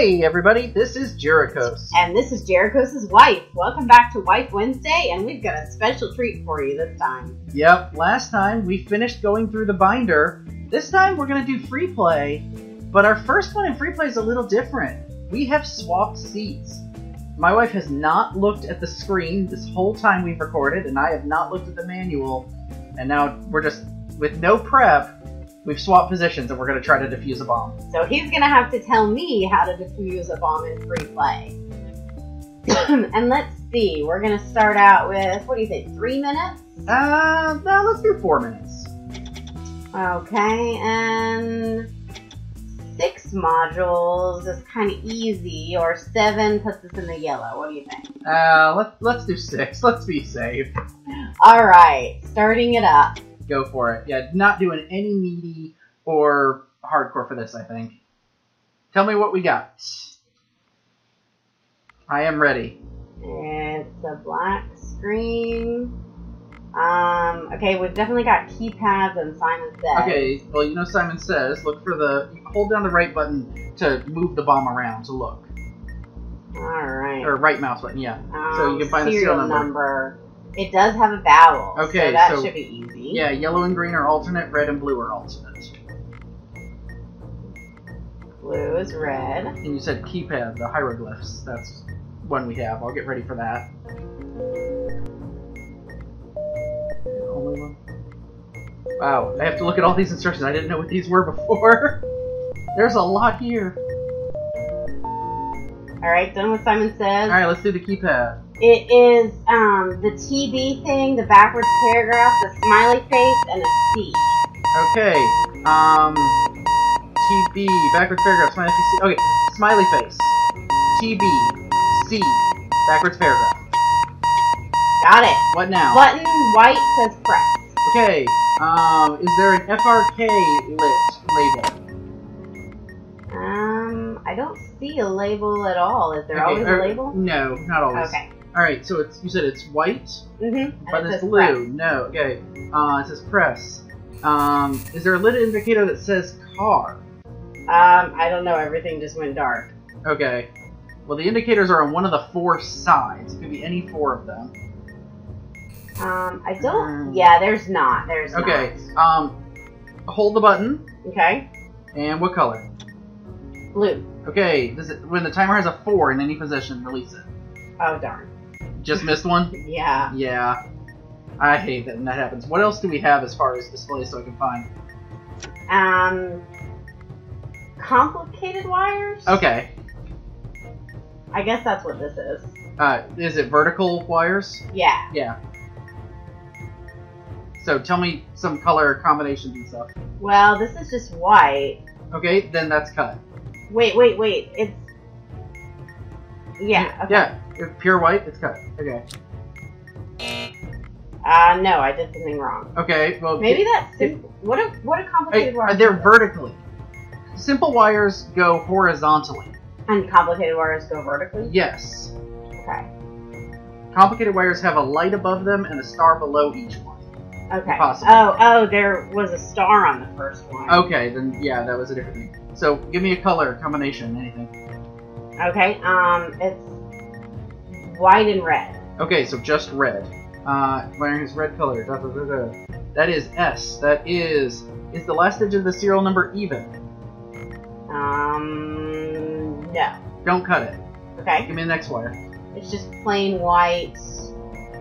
Hey everybody, this is Jyrakos. And this is Jyrakos' wife. Welcome back to Wife Wednesday, and we've got a special treat for you this time. Yep, last time we finished going through the binder. This time we're gonna do free play, but our first one in free play is a little different. We have swapped seats. My wife has not looked at the screen this whole time we've recorded, and I have not looked at the manual. And now we're just with no prep. We've swapped positions, and we're gonna try to defuse a bomb. So he's gonna have to tell me how to defuse a bomb in free play. and let's see, we're gonna start out with what do you think? Three minutes? Uh, now let's do four minutes. Okay, and six modules is kind of easy, or seven puts us in the yellow. What do you think? Uh, let's let's do six. Let's be safe. All right, starting it up. Go for it. Yeah, not doing any needy or hardcore for this. I think. Tell me what we got. I am ready. It's a black screen. Um, okay, we've definitely got keypads and Simon says. Okay. Well, you know Simon says look for the hold down the right button to move the bomb around to look, Alright. or right mouse button. Yeah. so you Um, can find the serial number. It does have a vowel. Okay, So that so- should be easy. Yeah. Yellow and green are alternate. Red and blue are alternate. Blue is red. And you said keypad, the hieroglyphs. That's one we have. I'll get ready for that. Only one. Wow, I have to look at all these instructions. I didn't know what these were before. There's a lot here. Alright, done with Simon says. Alright, let's do the keypad. It is um, the TB thing, the backwards paragraph, the smiley face, and a C. Okay, um, TB, backwards paragraph, smiley face, C. Okay, smiley face, TB, C, backwards paragraph. Got it. What now? Button white says press. Okay, um, is there an FRK lit label? Um, I don't see a label at all. Is there Okay, always er, a label? No, not always. Okay. Alright, so it's you said it's white, Mm-hmm. but it's blue. No, okay. Uh, it says press. Um, is there a lit indicator that says car? Um, I don't know. Everything just went dark. Okay. Well, the indicators are on one of the four sides. It could be any four of them. Um, I don't. Mm. Yeah, there's not. There's Okay. Um, hold the button. Okay. And what color? Blue. Okay. Does it, when the timer has a four in any position, release it. Oh darn. Just missed one. Yeah. Yeah. I hate that when that happens. What else do we have as far as displays so I can find? Um, complicated wires. Okay. I guess that's what this is. Uh, is it vertical wires? Yeah. Yeah. So tell me some color combinations and stuff. Well, this is just white. Okay, then that's cut. Wait, wait, wait. It's. Yeah. Okay. Yeah. If pure white, it's cut. Okay. Uh, no, I did something wrong. Okay. Well, Maybe that's simple. What a what a complicated wire. they're vertically. Simple wires go horizontally. and complicated wires go vertically. Yes. Okay. Complicated wires have a light above them and a star below each one. Okay. Possible. Oh, oh, there was a star on the first one. Okay, then yeah, that was a different thing. So give me a color combination, anything. Okay. Um, it's white and red. Okay, so just red. Uh, wearing his red color. Da, da, da. That is S. That is. Is the last digit of the serial number even? Um, no. Don't cut it. Okay. Give me the next wire. It's just plain white.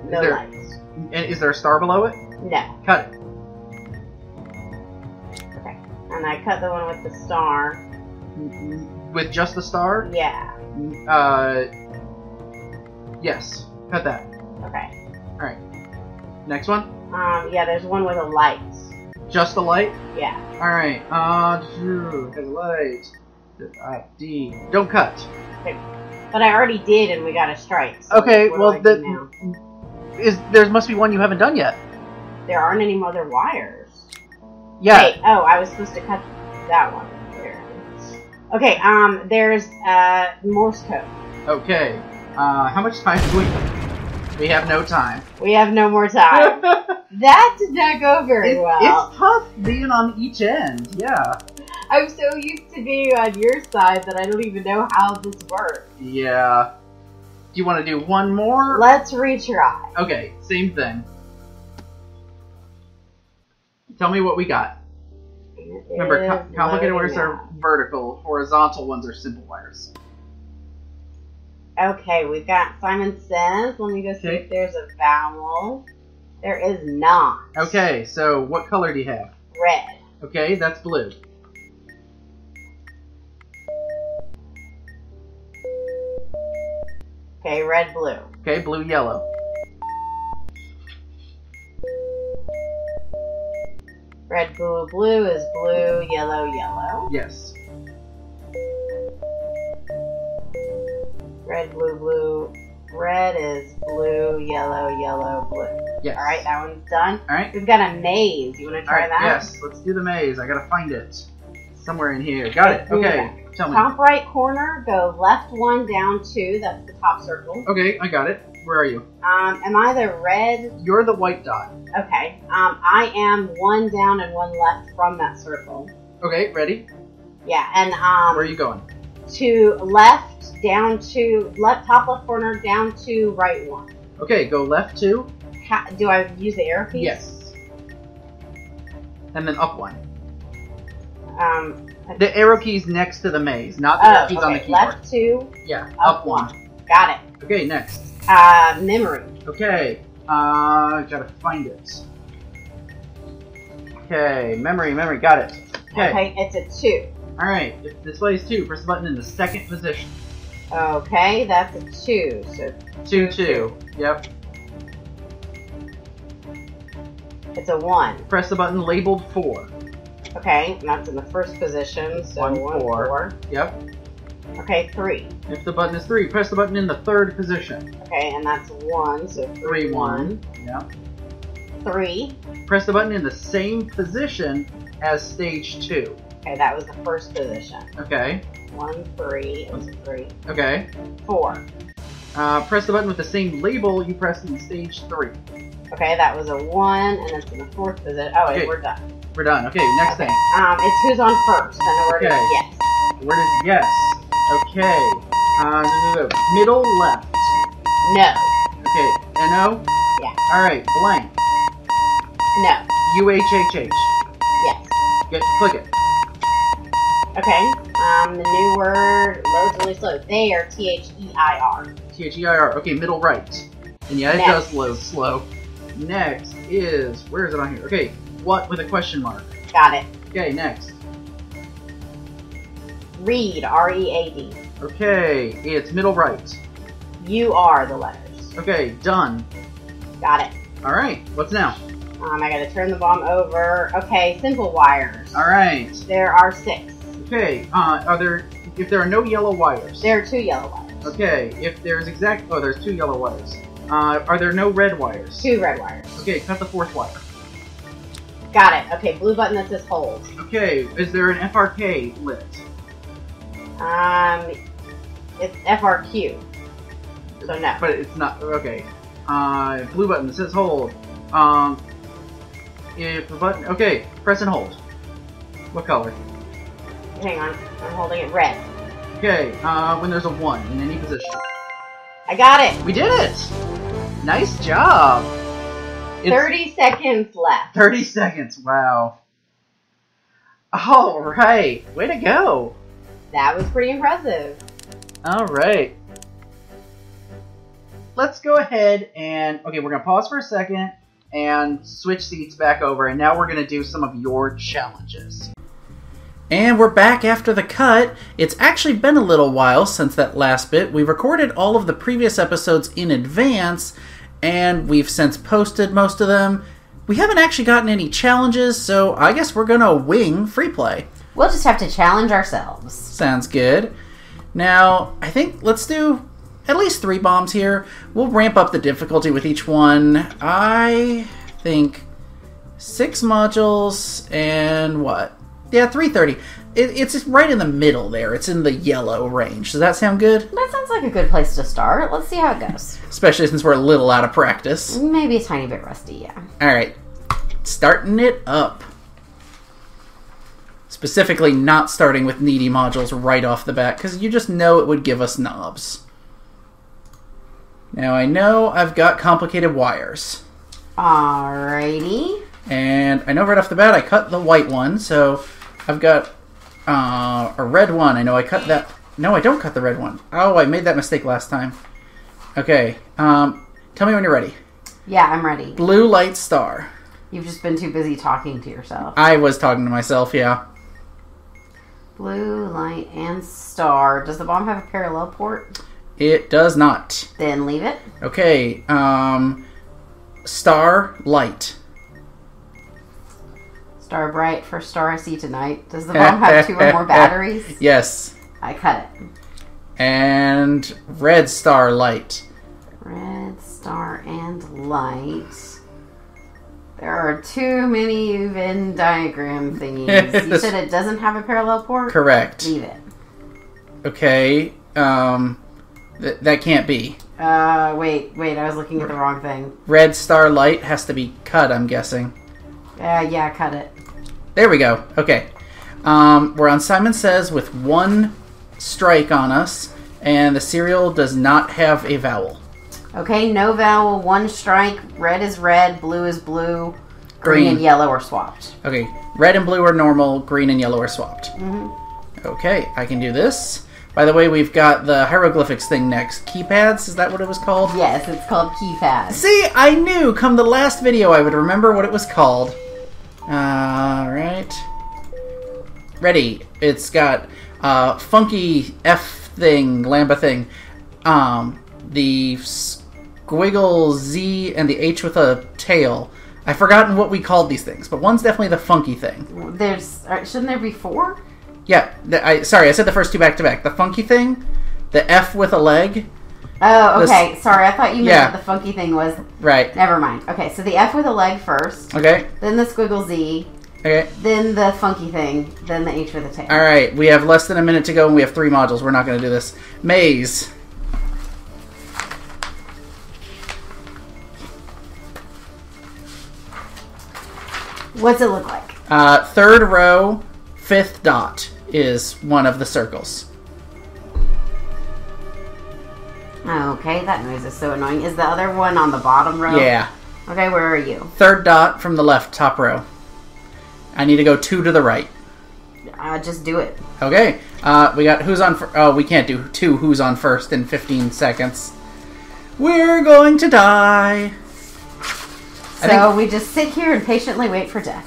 No there- lights. And is there a star below it? No. Cut it. Okay. And I cut the one with the star. With just the star? Yeah. Uh. Yes. Cut that. Okay. Alright. Next one. Um, yeah, there's one with a light. Just the light. Yeah. All right. Uh, the light. Uh, D. Don't cut. But I already did, and we got a strike. so Okay. Well, I do that now? is there must be one you haven't done yet. there aren't any other wires. Yeah. Wait, oh, I was supposed to cut that one. There. Okay. Um, there's uh Morse code. Okay. Uh, how much time do we? have? We have no time. We have no more time. that did not go very It- well. It's tough being on each end. Yeah. I'm so used to being on your side that I don't even know how this works. Yeah. Do you want to do one more? Let's retry. Okay, same thing. Tell me what we got. Remember, co- complicated wires are vertical, horizontal ones are simple wires. Okay, we've got Simon Says. Let me go see Okay. if there's a vowel. There is not. Okay, so what color do you have? Red. Okay, that's blue. Okay, red, blue. Okay, blue, yellow. Red, blue, blue is blue, yellow, yellow. Yes. Red, blue, blue. Red is blue, yellow, yellow, blue. Yes. Alright, that one's done. All right. We've got a maze. You want to try Alright, that? yes, let's do the maze. I gotta find it. Somewhere in here. Got it. Okay, tell me. Top right corner, go left one, down two. That's the top circle. Okay, I got it. Where are you? Um, am I the red? You're the white dot. Okay. Um, I am one down and one left from that circle. Okay, ready? Yeah, and um, Where are you going? To left, down to left, top left corner, down to right one. Okay, go left two. Ha- do I use the arrow keys? Yes. And then up one. Um, The arrow key's next to the maze, not the oh, keys okay. on the keyboard. left two, Yeah, up, up one. Got it. Okay, next. Uh, memory. Okay, uh, gotta find it. Okay, memory, memory, got it. Okay, Okay, it's a two. Alright, it displays two. Press the button in the second position. Okay, that's a two. So Two, two. Yep. it's a one. Press the button labeled four. Okay, and that's in the first position. So One, one, four. Yep. Okay, three. If the button is three, press the button in the third position. Okay, and that's one. So three, Three, one. Yep. Three. Press the button in the same position as stage two. Okay, that was the first position. Okay. One, three. Okay. Four. Uh, press the button with the same label you pressed in stage three. Okay, that was a one, and it's in the fourth position. Oh, Okay. we're done. We're done. Okay, next Okay. thing. Um, it's who's on first, and the word Okay. is yes. Where does yes? Okay. Uh, no, no, no. middle left. No. Okay. N-O? Yeah. Alright, blank. No. U-H-H-H. Yes. Get, click it. Okay. Um, the new word loads really slow. They are T H E I R. T-H-E-I-R. Okay, middle right. And yeah, it Next. does load slow. Next is, where is it on here? Okay, what with a question mark. Got it. Okay, next. Read R E A D. Okay, it's middle right. You are the letters. Okay, done. Got it. Alright, what's now? Um, I gotta turn the bomb over. Okay, simple wires. Alright. There are six. Okay, uh, are there, if there are no yellow wires. There are two yellow wires. Okay, if there's exact, oh, there's two yellow wires. Uh, are there no red wires? Two red wires. Okay, cut the fourth wire. Got it. Okay, blue button that says hold. Okay, is there an FRK lit? Um, it's FRQ. So no. But it's not, okay. Uh, blue button that says hold. Um, if the button, okay, press and hold. What color? Hang on. I'm holding it red. Okay, uh, when there's a one in any position. I got it. We did it! Nice job! It's 30 seconds left. 30 seconds, wow. Alright, way to go! That was pretty impressive. Alright. Let's go ahead and, okay, we're gonna pause for a second and switch seats back over, and now we're gonna do some of your challenges. And we're back after the cut. It's actually been a little while since that last bit. We recorded all of the previous episodes in advance, and we've since posted most of them. We haven't actually gotten any challenges, so I guess we're gonna wing free play. We'll just have to challenge ourselves. Sounds good. Now, I think let's do at least three bombs here. We'll ramp up the difficulty with each one. I think six modules and what? Yeah, 330. It, it's right in the middle there. It's in the yellow range. Does that sound good? That sounds like a good place to start. Let's see how it goes. Especially since we're a little out of practice. Maybe a tiny bit rusty, yeah. All right, starting it up. Specifically, not starting with needy modules right off the bat, because you just know it would give us knobs. Now, I know I've got complicated wires. Alrighty. And I know right off the bat I cut the white one, so I've got uh, a red one. I know I cut that. No, I don't cut the red one. Oh, I made that mistake last time. Okay, um, tell me when you're ready. Yeah, I'm ready. Blue light star. You've just been too busy talking to yourself. I was talking to myself, yeah. Blue, light, and star. Does the bomb have a parallel port? It does not. Then leave it. Okay, um, star light. Star bright for star I see tonight. Does the bomb have two or more batteries? Yes. I cut it. And red star light. Red star and light. There are too many Venn diagram thingies. you said it doesn't have a parallel port? Correct. Leave it. Okay, um, th- that can't be. Uh, wait, wait, I was looking at the wrong thing. Red star light has to be cut, I'm guessing. Uh, yeah, cut it. There we go. Okay. Um, we're on Simon Says with one strike on us, and the serial does not have a vowel. Okay, no vowel, one strike, red is red, blue is blue, green, Green. and yellow are swapped. Okay, red and blue are normal, green and yellow are swapped. Mm-hmm. Okay, I can do this. By the way, we've got the hieroglyphics thing next. Keypads, is that what it was called? Yes, it's called keypads. See, I knew come the last video I would remember what it was called. Alright. Ready. It's got uh, funky F thing, Lambda thing. Um, the squiggle Z and the H with a tail. I've forgotten what we called these things, but one's definitely the funky thing. There's, uh, shouldn't there be four? Yeah, I sorry, I said the first two back to back. The funky thing, the F with a leg. Oh, This- okay. Sorry, I thought you meant Yeah. that the funky thing was. Right. Never mind. Okay, so the F with a leg first, Okay. then the squiggle Z, Okay. then the funky thing, then the H with a tail. All right, we have less than a minute to go, and we have three modules. We're not going to do this. Maze. What's it look like? Uh, third row, fifth dot is one of the circles. Okay, that noise is so annoying. Is the other one on the bottom row? Yeah. Okay, where are you? Third dot from the left, top row. I need to go two to the right. Uh, just do it. Okay. Uh, we got who's on. Oh, we can't do two who's on first in 15 seconds. We're going to die. So we just sit here and patiently wait for death.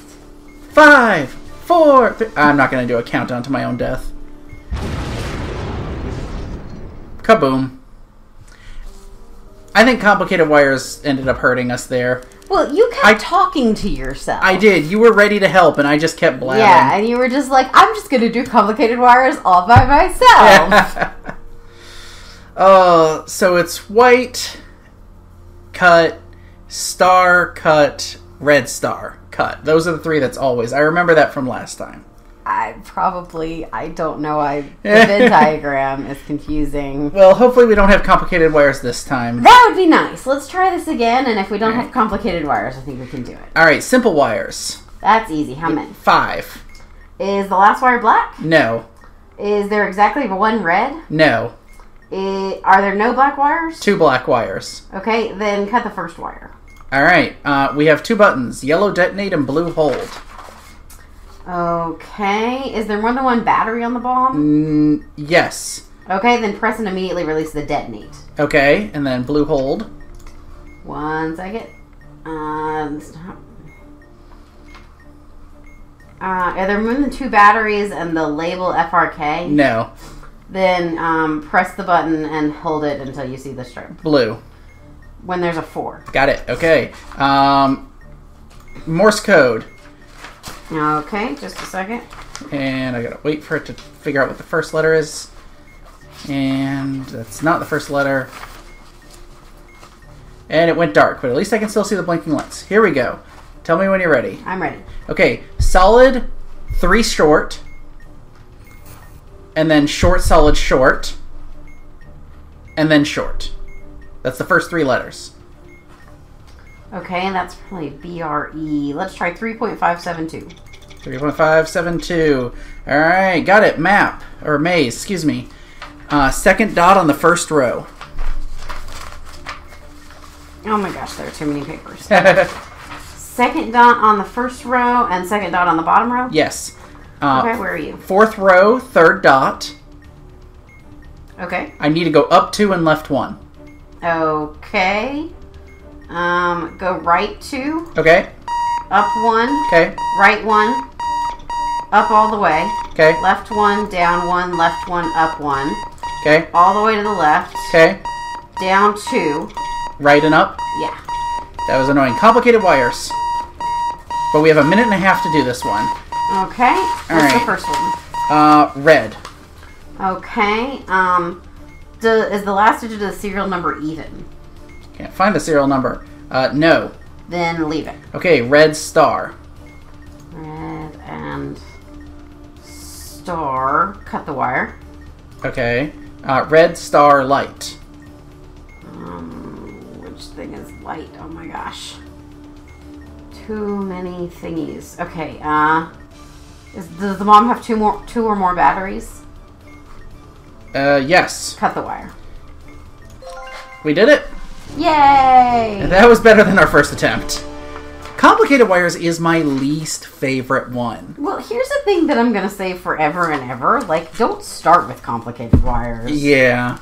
Five, four. I'm not going to do a countdown to my own death. Kaboom. I think complicated wires ended up hurting us there. Well, you kept I- talking to yourself. I did. You were ready to help, and I just kept blabbing. Yeah, and you were just like, I'm just gonna do complicated wires all by myself. Oh, so it's white, cut, star, cut, red star, cut. Those are the three that's always. I remember that from last time. I probably, I don't know. I the Venn diagram is confusing. Well, hopefully we don't have complicated wires this time. That would be nice. Let's try this again, and if we don't have complicated wires, I think we can do it. All right, simple wires. That's easy. How many? Five. Is the last wire black? No. Is there exactly one red? No. I are there no black wires? Two black wires. Okay, then cut the first wire. All right. Uh, we have two buttons: yellow detonate and blue hold. Okay, is there more than one battery on the bomb? Mm, yes. Okay, then press and immediately release the detonate. Okay, and then blue hold. One second. Um, stop. Uh, are there more than two batteries and the label FRK? No. Then um, press the button and hold it until you see the stripe. Blue. When there's a four. Got it. Okay. Um, Morse code. Okay, just a second. And I gotta wait for it to figure out what the first letter is. And that's not the first letter. And it went dark, but at least I can still see the blinking lights. Here we go. Tell me when you're ready. I'm ready. Okay, solid, three short, and then short, solid, short, and then short. That's the first three letters. Okay, and that's probably BRE. Let's try 3.572. 3.572. All right, got it. Map or maze, excuse me. Uh, second dot on the first row. Oh my gosh, there are too many papers. second dot on the first row and second dot on the bottom row. yes. Uh, Okay, where are you? Fourth row, third dot. Okay. I need to go up two and left one. Okay. Um, go right two, Okay. up one, Okay. right one, up all the way, Okay. left one, down one, left one, up one, Okay. all the way to the left, Okay. down two. Right and up. Yeah. That was annoying. Complicated wires. But we have a minute and a half to do this one. Okay. What's the first one? Uh, red. Okay. Um, do, is the last digit of the serial number even? Can't find the serial number. Uh, no. Then leave it. Okay, red star. Red and star. Cut the wire. Okay. Uh, red star light. Um, which thing is light? Oh my gosh. Too many thingies. Okay. Uh, is, does the mom have two more, two or more batteries? Uh, yes. Cut the wire. We did it. Yay! That was better than our first attempt. Complicated wires is my least favorite one. Well, here's the thing that I'm gonna say forever and ever. Like, don't start with complicated wires. Yeah.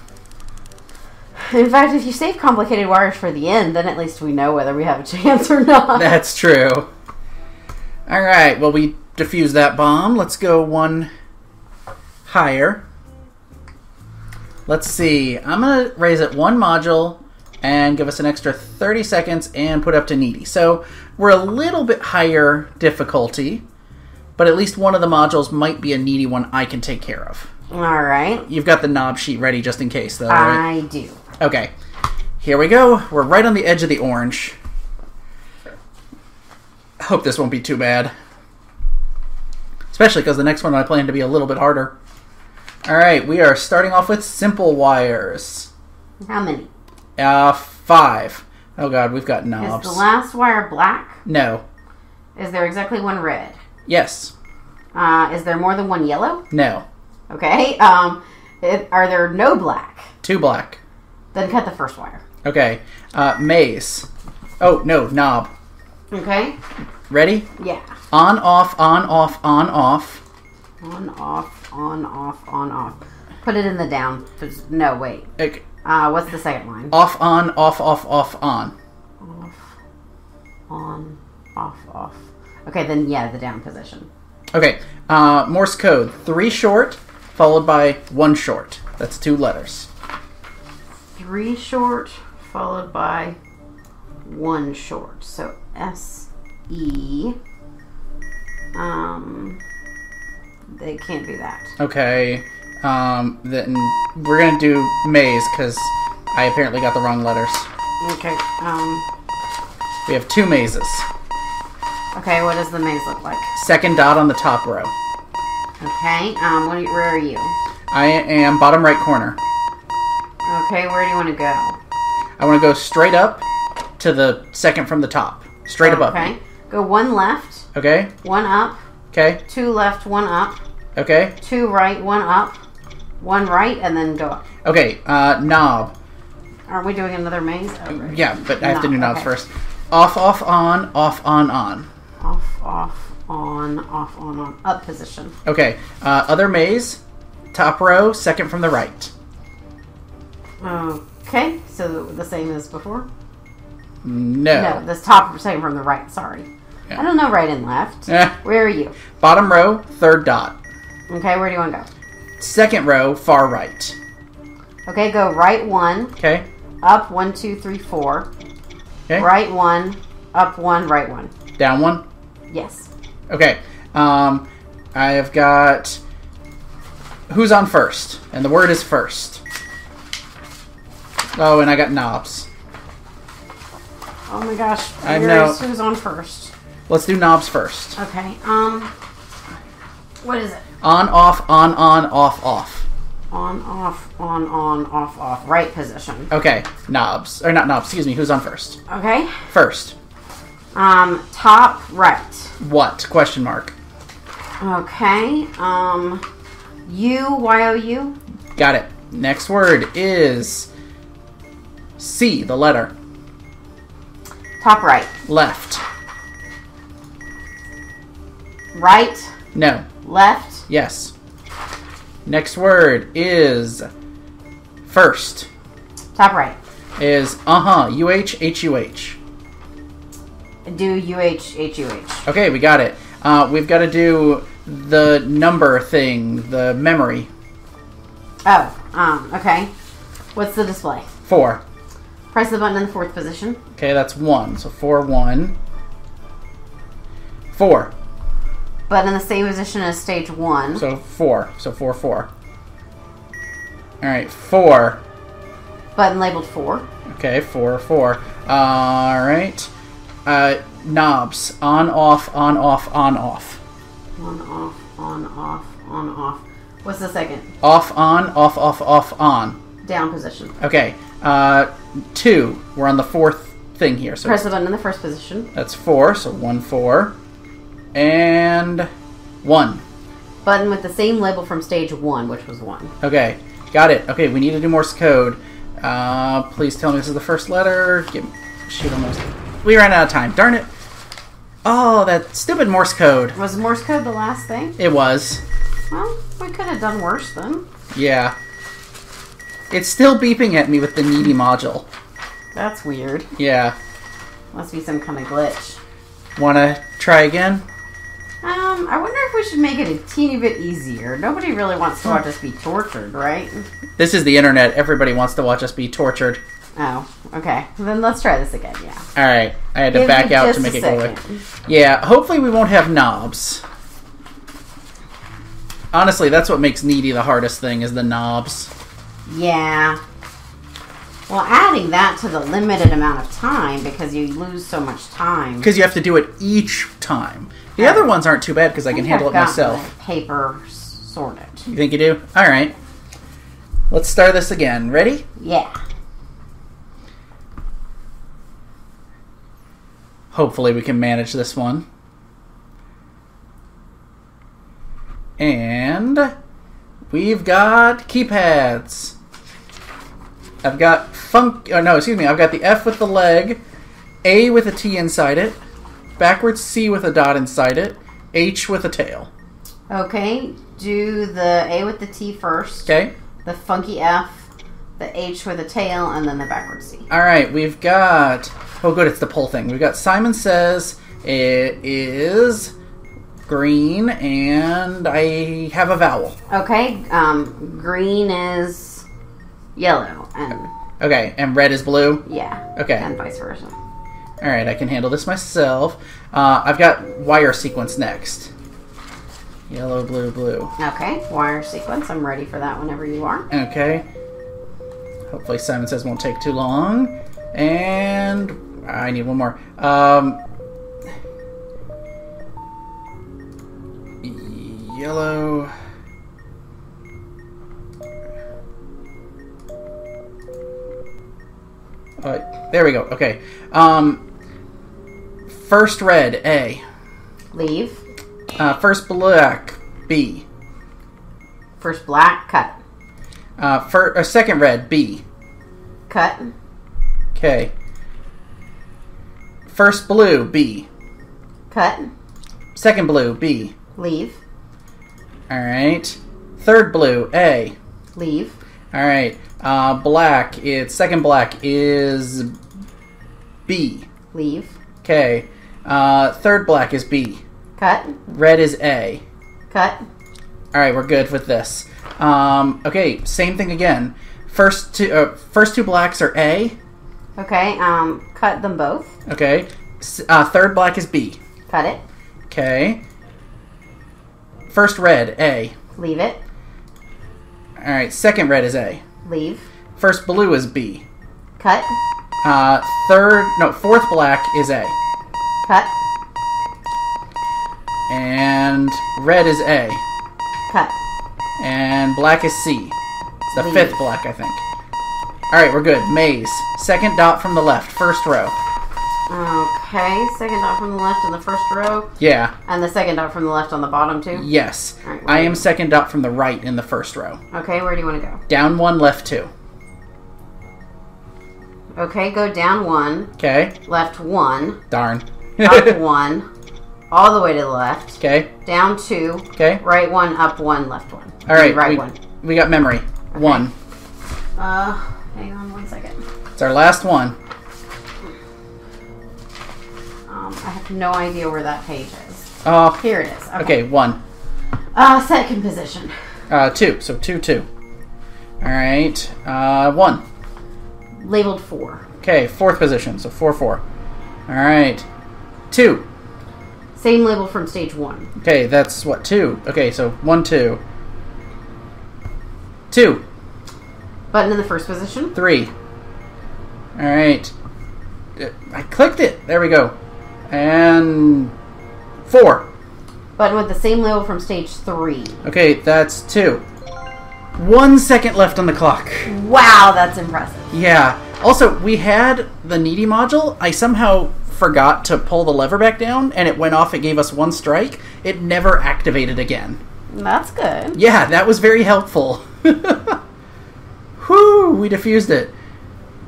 In fact, if you save complicated wires for the end, then at least we know whether we have a chance or not. That's true. All right. Well, we defused that bomb. Let's go one higher. Let's see. I'm gonna raise it one module and give us an extra 30 seconds and put up to needy. So we're a little bit higher difficulty, but at least one of the modules might be a needy one I can take care of. All right. You've got the knob sheet ready just in case, though. right? I do. Okay. Here we go. We're right on the edge of the orange. I hope this won't be too bad. Especially because the next one I plan to be a little bit harder. Alright, we are starting off with simple wires. How many? Uh, five. Oh god, we've got knobs. Is the last wire black? no. Is there exactly one red? Yes. Uh, is there more than one yellow? No. Okay. Um, it, are there no black? Two black. Then cut the first wire. Okay. Uh, maze. Oh, no, knob. Okay. Ready? Yeah. On, off, on, off, on, off. On, off, on, off, on, off. Put it in the down. No, wait. Okay. Uh, what's the second line? Off, on, off, off, off, on. Off, on, off, off. Okay, then yeah, the down position. Okay, uh, Morse code. Three short, followed by one short. That's two letters. Three short followed by one short. So S E. Um, they can't do that. Okay, um, then we're gonna do maze because I apparently got the wrong letters. Okay. Um. We have two mazes. Okay. What does the maze look like? Second dot on the top row. Okay. Um. What, where are you? I am bottom right corner. Okay. Where do you want to go? I want to go straight up to the second from the top. Straight above. Okay. me. Go one left, Okay. one up, Okay. two left, one up, Okay. two right, one up, one right, and then go up. Okay. Uh, knob. Aren't we doing another maze? Oh, right. Yeah, but I have to do knobs okay. first. Off, off, on, off, on, on. Off, off, on, off, on, on. Up position. Okay. Uh, other maze. Top row, second from the right. Okay, so the same as before? No. No, this top second from the right, sorry. Yeah. I don't know right and left. Eh. Where are you? Bottom row, third dot. Okay, where do you want to go? Second row, far right. Okay, go right one, Okay. up one, two, three, four. Okay. Right one, up one, right one. Down one. Yes. Okay. Um, I have got. Who's on first? And the word is first. Oh, and I got knobs. Oh my gosh. I know. Who's on first? Let's do knobs first. Okay, um. What is it? On, off, on, on, off, off. On, off, on, on, off, off. Right position. Okay. Knobs. Or not knobs, excuse me. Who's on first? Okay. First. Um, top right. What? Question mark. Okay. Um, U Y O U. Got it. Next word is C, the letter. Top right. Left. Right. No. Left. Yes. Next word is first. Top right. Is uh huh. U H H U H. Do U H H U H. Okay, we got it. Uh, we've got to do the number thing, the memory. Oh. Um. Okay. What's the display? Four. Press the button in the fourth position. Okay, that's one. So four, one. Four. Button in the same position as stage one. So four. So four, four. All right, four. Button labeled four. Okay, four, four. All right. Uh, knobs on, off, on, off, on, off. On off. On off. On off. What's the second? Off, on, off, off, off, on. Down position. Okay. Uh, two. We're on the fourth thing here. So Press the button in the first position. that's four. So one, four, and one. Button with the same label from stage one, which was one. Okay, got it. Okay, we need to do Morse code. Uh, please tell me this is the first letter. Give me, shoot almost. We ran out of time. Darn it. Oh, that stupid Morse code. Was Morse code the last thing? It was. Well, we could have done worse then. Yeah. It's still beeping at me with the needy module. That's weird. Yeah. Must be some kind of glitch. Wanna try again? Um, I wonder if we should make it a teeny bit easier. Nobody really wants to watch us be tortured, right? This is the internet. Everybody wants to watch us be tortured. Oh, okay. Then let's try this again, yeah. Alright, I had to Give back out to make it go away. Yeah, hopefully we won't have knobs. Honestly, that's what makes needy the hardest thing is the knobs. Yeah. Well, adding that to the limited amount of time because you lose so much time. Because you have to do it each time. The other ones aren't too bad because I can handle I've it myself. Paper sorted. You think you do? Alright. Let's start this again. Ready? Yeah. Hopefully we can manage this one. And we've got keypads. I've got funk. Oh no, excuse me. I've got the F with the leg, A with a T inside it, backwards C with a dot inside it, H with a tail. Okay. Do the A with the T first. Okay. The funky F. The H with a tail, and then the backwards C. All right. We've got. Oh, good. It's the pull thing. We've got Simon says it is green, and I have a vowel. Okay. Um, green is yellow, and Okay, and red is blue. yeah, Okay. and vice versa. All right, I can handle this myself. Uh, I've got wire sequence next. Yellow, blue, blue. Okay. Wire sequence. I'm ready for that whenever you are. Okay. Hopefully Simon Says won't take too long. And I need one more. Um, yellow. Uh, there we go. Okay. Um, first red, A. Leave. Uh, first black, B. First black. Cut. Uh, fir- uh, second red, B. Cut. Okay. First blue, B. Cut. Second blue, B. Leave. All right. Third blue, A. Leave. All right. Uh, black. It's second black is B. Leave. Okay. Uh, third black is B. Cut. Red is A. Cut. All right, we're good with this. Um, okay, same thing again. First two, uh, first two blacks are A. Okay. Um, cut them both. Okay. S- Uh, third black is B. Cut it. Okay. First red, A. Leave it. All right. Second red is A. Leave. First blue is B. Cut. Uh, third, no, fourth black is A. Cut. And red is A. Cut. And black is C. It's the Leave. fifth black, I think. All right, we're good. Maze. Second dot from the left. First row. Okay, second dot from the left in the first row, Yeah. and the second dot from the left on the bottom too. Yes. Right, I am second dot from the right in the first row. Okay, where do you want to go? Down one, left two. Okay, go down one, Okay. left one, Darn. Up one, all the way to the left, okay. down two, Okay. right one, up one, left one. All right. right we, one. we got memory. One. Uh, hang on one second. It's our last one. Um, I have no idea where that page is. Oh. Here it is. Okay. Okay. One. Uh, second position. Uh, two. So two, two. All right. Uh, one. Labeled four. Okay. Fourth position. So four, four. All right. Two. Same label from stage one. Okay. That's what two. Okay. So one, two. Two. Button in the first position. Three. All right. Uh, I clicked it. There we go. And four. Button with the same label from stage three. Okay, that's two. One second left on the clock. Wow, that's impressive. Yeah. Also, we had the needy module. I somehow forgot to pull the lever back down, and it went off. It gave us one strike. It never activated again. That's good. Yeah, that was very helpful. Whew, we diffused it.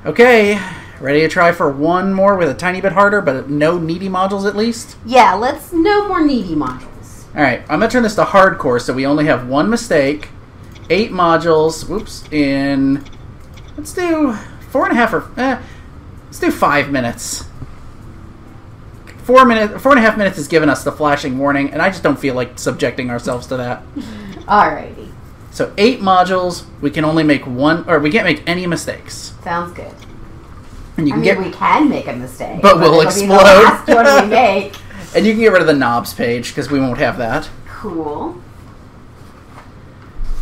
Okay, ready to try for one more with a tiny bit harder, but no needy modules at least? Yeah, let's no more needy modules. Alright, I'm gonna turn this to hardcore so we only have one mistake, eight modules, whoops, in. Let's do four and a half or. Eh, let's do five minutes. Four minutes, four and a half minutes has given us the flashing warning, and I just don't feel like subjecting ourselves to that. Alrighty. So eight modules, we can only make one, or we can't make any mistakes. Sounds good. And you I can mean, get, we can make a mistake, But we'll it'll be the explode. last one we make. and you can get rid of the knobs page because we won't have that. Cool.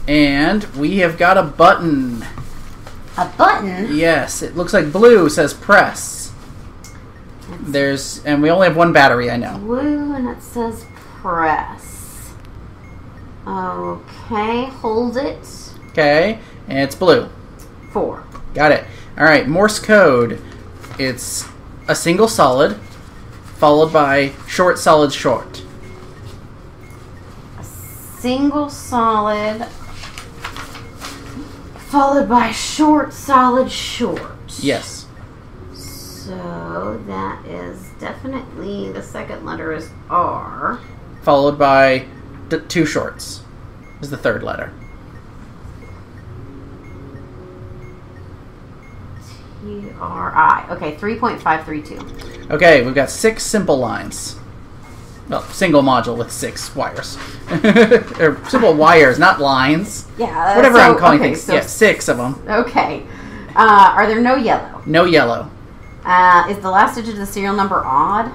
And we have got a button. A button. Yes, it looks like blue says press. There's, and we only have one battery. I know. Blue and it says press. Okay, hold it. Okay, and it's blue. Four. Got it. All right, Morse code. It's a single solid, followed by short solid short. A single solid. Followed by short solid short. Yes. So that is definitely the second letter is R. Followed by d- two shorts. Is the third letter. T R I. Okay, 3.532. Okay, we've got six simple lines. Well, single module with six wires. or simple wires, not lines. Yeah. Whatever so- I'm calling okay, things. So, yeah, six of them. Okay. Uh, are there no yellow? No yellow. Uh, is the last digit of the serial number odd?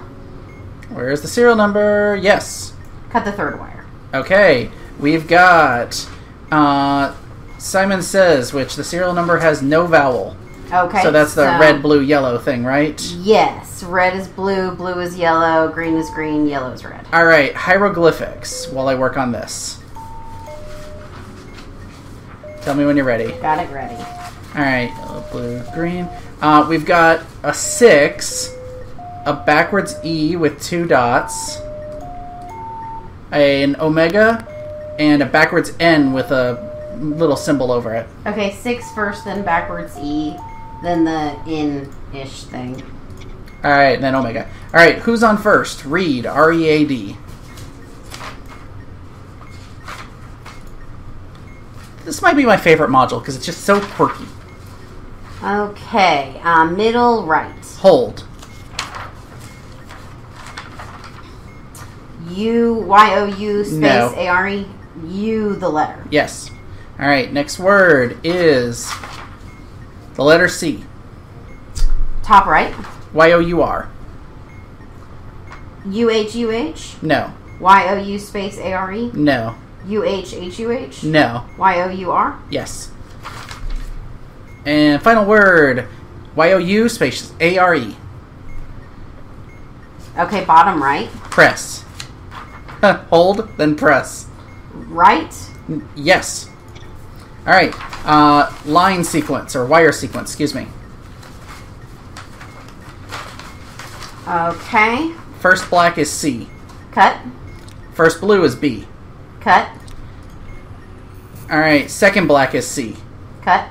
Where's the serial number? Yes. Cut the third wire. Okay, we've got uh, Simon Says, which the serial number has no vowel. Okay. so that's the so- red, blue, yellow thing, right? Yes. Red is blue, blue is yellow, green is green, yellow is red. All right, hieroglyphics while I work on this. Tell me when you're ready. Got it ready. All right, yellow, blue, green. Uh, we've got a six, a backwards E with two dots, an omega, and a backwards N with a little symbol over it. Okay, six first, then backwards E, then the in-ish thing. All right, then omega. All right, who's on first? Read, R E A D. This might be my favorite module because it's just so quirky. Okay, uh, middle right. Hold. U Y O U space No. A R E. U the letter. Yes. All right, next word is the letter C. Top right. Y O U R. U H U H. No. Y O U space A R E. No. U H H U H. No. Y O U R. Yes. And final word Y O U space A R E. Okay, bottom right. Press. Hold, then press. Right. Yes. All right. Uh, line sequence or wire sequence. Excuse me. Okay. First black is C. Cut. First blue is B. Cut. All right, second black is C. Cut.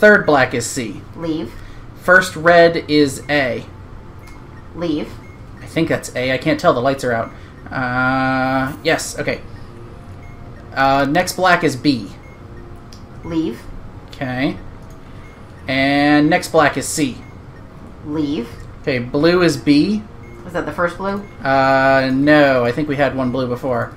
Third black is C. Leave. First red is A. Leave. I think that's A. I can't tell. The lights are out. Uh, yes. Okay. Uh, next black is B. Leave. Okay. And next black is C. Leave. Okay, blue is B. Was that the first blue? Uh, no, I think we had one blue before.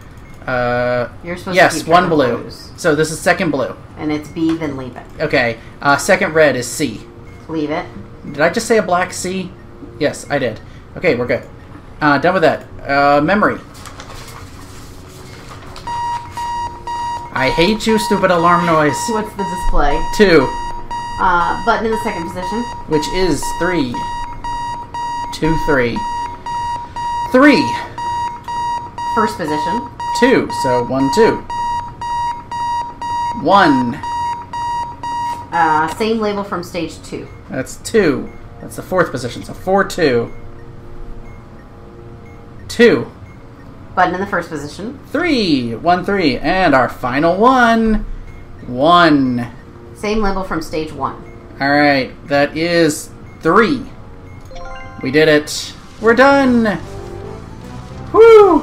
Uh, You're supposed to yes, keep one blue. blues. So this is second blue. And it's B, then leave it. Okay. Uh, second red is C. Leave it. Did I just say a black C? Yes, I did. Okay, we're good. Uh, done with that. Uh, memory. I hate you, stupid alarm noise. What's the display? Two, Uh, button in the second position. which is three. Two, three. Three, First position. Two, so one, two. One, Uh, same label from stage two. that's two. That's the fourth position, so four, two. Two, Button in the first position. three, one, three, and our final one, one. Same label from stage one. All right, that is three. We did it. We're done. Whew.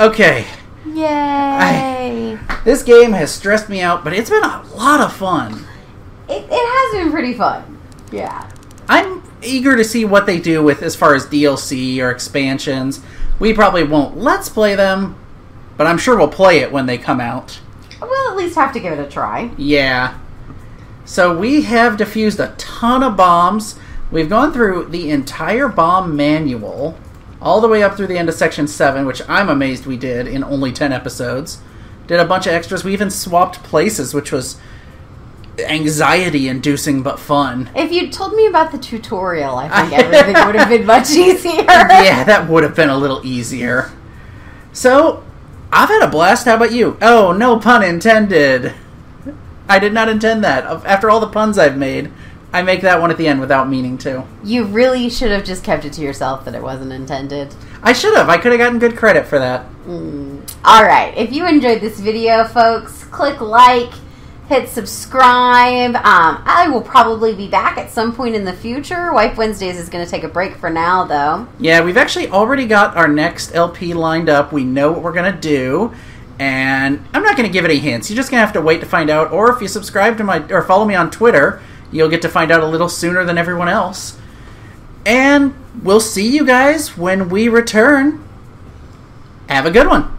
Okay, Yay! this game has stressed me out, but it's been a lot of fun. It, it has been pretty fun. Yeah. I'm eager to see what they do with as far as DLC or expansions. We probably won't let's play them, but I'm sure we'll play it when they come out. We'll at least have to give it a try. Yeah. So we have defused a ton of bombs. We've gone through the entire bomb manual, all the way up through the end of section 7, which I'm amazed we did in only 10 episodes. Did a bunch of extras. We even swapped places, which was anxiety inducing but fun. If you'd told me about the tutorial, I think everything would have been much easier. yeah, that would have been a little easier. So, I've had a blast. How about you? Oh, no pun intended. I did not intend that. After all the puns I've made, I make that one at the end without meaning to. You really should have just kept it to yourself that it wasn't intended. I should have. I could have gotten good credit for that. Alright, if you enjoyed this video, folks, click like, hit subscribe. Um, I will probably be back at some point in the future. Wife Wednesdays is going to take a break for now, though. Yeah, we've actually already got our next LP lined up. We know what we're going to do. And I'm not going to give any hints. You're just going to have to wait to find out. Or if you subscribe to my, or follow me on Twitter, you'll get to find out a little sooner than everyone else. And we'll see you guys when we return. Have a good one.